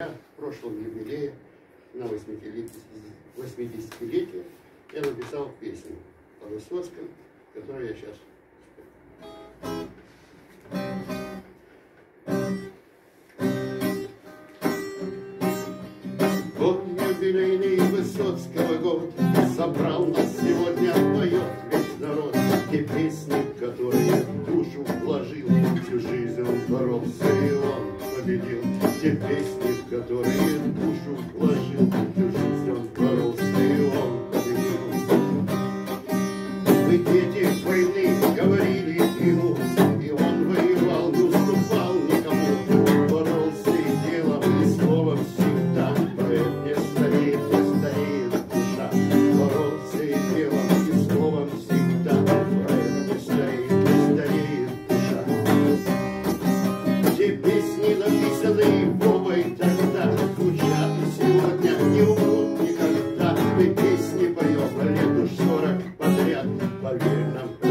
В прошлом юбилее на 80-летие 80 я написал песню о Высоцком, которую я сейчас Вот юбилейный Высоцкого год Собрал нас сегодня, поет весь народ. Те песни, которые душу вложил Всю жизнь он боролся и он победил. Те песни, в которые душу вложил Всю жизнь Barina